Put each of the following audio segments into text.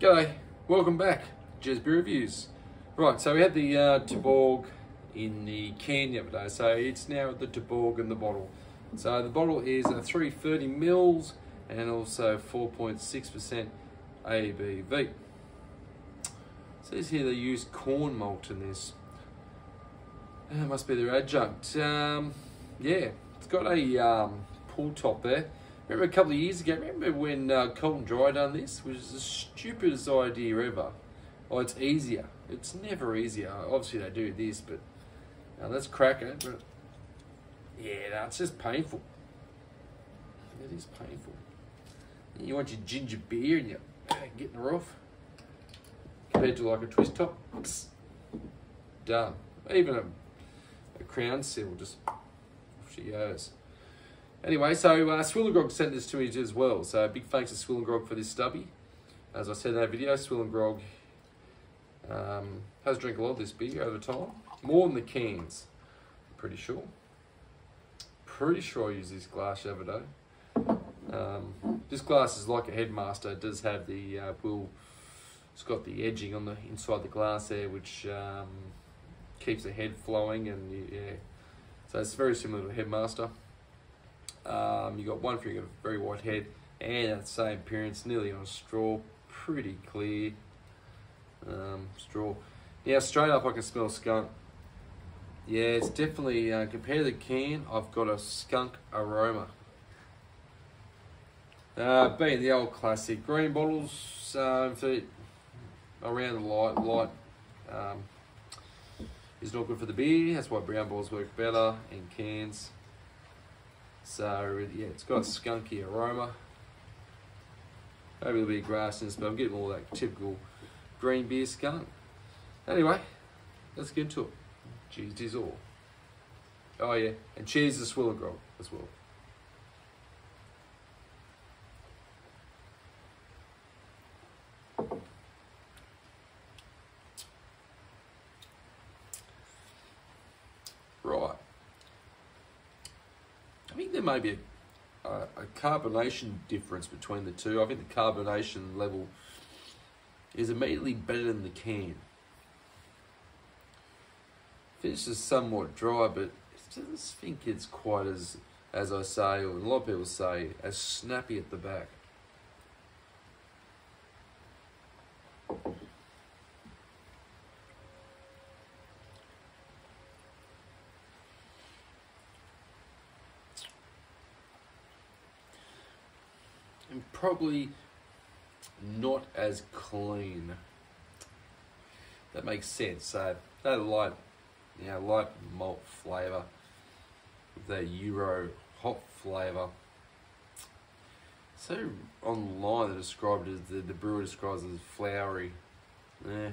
G'day, welcome back, Beer Reviews. Right, so we had the uh, Tuborg in the can the other day, so it's now the Tuborg in the bottle. So the bottle is a 330 mils and also 4.6% ABV. says here they use corn malt in this. Uh, must be their adjunct. Um, yeah, it's got a um, pull top there. Remember a couple of years ago, remember when uh, Carlton Dry done this? Which is the stupidest idea ever. Oh, it's easier. It's never easier. Obviously they do this, but now let's crack it. But yeah, that's just painful. It is painful. You want your ginger beer and you're getting her off. Compared to like a twist top, done. Even a, a crown seal, just off she goes. Anyway, so uh, SwillinGrog sent this to me as well. So big thanks to SwillinGrog for this stubby. As I said in that video, SwillinGrog um, has drank a lot of this beer over time. More than the cans, I'm pretty sure. Pretty sure I use this glass every day. Um, this glass is like a headmaster. It does have the uh, will. It's got the edging on the inside the glass there, which um, keeps the head flowing, and yeah, so it's very similar to a headmaster. Um, you got one finger, very white head, and that same appearance, nearly on straw, pretty clear um, straw. Yeah, straight up I can smell skunk. Yeah, it's definitely, uh, compared to the can, I've got a skunk aroma. Uh, being the old classic, green bottles um, for around the light, light um, is not good for the beer. That's why brown bottles work better in cans. So uh, yeah, it's got a skunky aroma. Maybe a little bit of grassness, but I'm getting all that typical green beer skunk. Anyway, let's get into it. Cheers is all. Oh yeah, and cheers to SwillinGrog as well. Right. I think there may be a, a, carbonation difference between the two. I think the carbonation level is immediately better than the can. Finish is somewhat dry, but I don't think it's quite as, as I say, or a lot of people say, as snappy at the back. Probably not as clean. That makes sense. So that light, you know, light malt flavour, the Euro hop flavour. So online they described it as the, the brewer describes it as flowery. Yeah.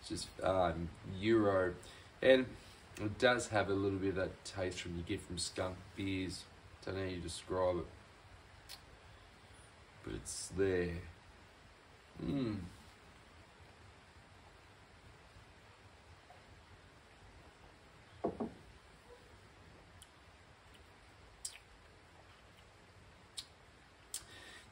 It's just um, Euro. And it does have a little bit of that taste from you get from skunk beers. Don't know how you describe it but it's there. Hmm.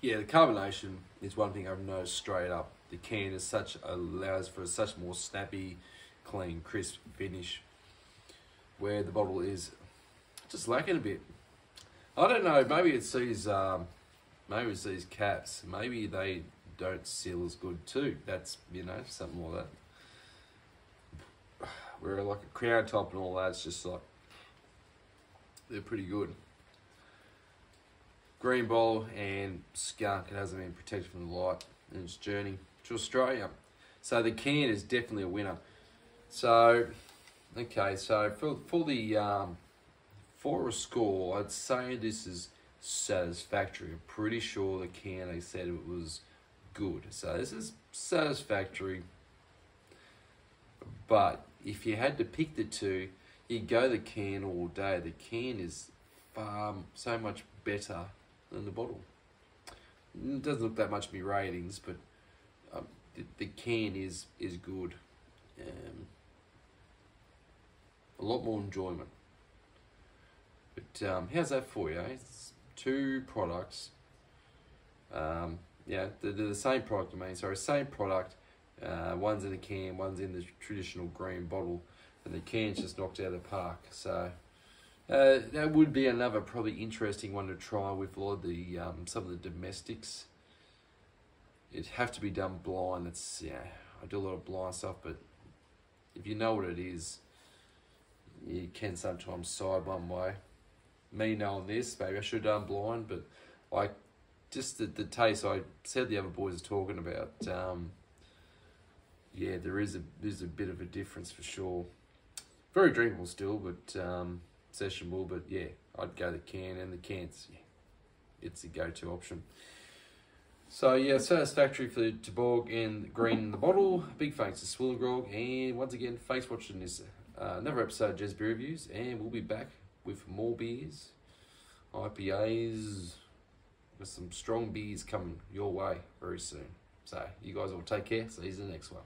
Yeah, the carbonation is one thing I've noticed straight up. The can is such allows for such more snappy, clean, crisp finish, where the bottle is just lacking a bit. I don't know. Maybe it's these um, maybe it's these caps. Maybe they don't seal as good too. That's, you know, something like that. Where like a crown top and all that's just like, they're pretty good. Green ball and Skunk, it hasn't been protected from the light in its journey to Australia. So the can is definitely a winner. So, okay, so for, for the, um, for a score, I'd say this is satisfactory. I'm pretty sure the can they said it was good. So this is satisfactory. But if you had to pick the two, you'd go the can all day. The can is far so much better than the bottle. It doesn't look that much me ratings, but um, the, the, can is is good. Um, a lot more enjoyment. But um, how's that for you? Eh? Two products. Um, yeah, they're, the same product. I mean, sorry, same product. Uh, one's in a can, one's in the traditional green bottle, and the can's just knocked out of the park. So uh, that would be another probably interesting one to try with a lot of the um, some of the domestics. It'd have to be done blind. It's yeah, I do a lot of blind stuff, but if you know what it is, you can sometimes side one way. Me knowing this, maybe I should have done blind, but like just the, the taste I said the other boys are talking about, um, yeah, there is a there's a bit of a difference for sure. Very drinkable still, but um, sessionable. But yeah, I'd go the can and the cans. Yeah, it's a go-to option. So yeah, satisfactory for the Tuborg and green in the bottle. Big thanks to SwillinGrog, and once again, thanks for watching this uh, another episode of Gez Beer Reviews, and we'll be back with more beers, IPAs, with some strong beers coming your way very soon. So you guys will take care. See you in the next one.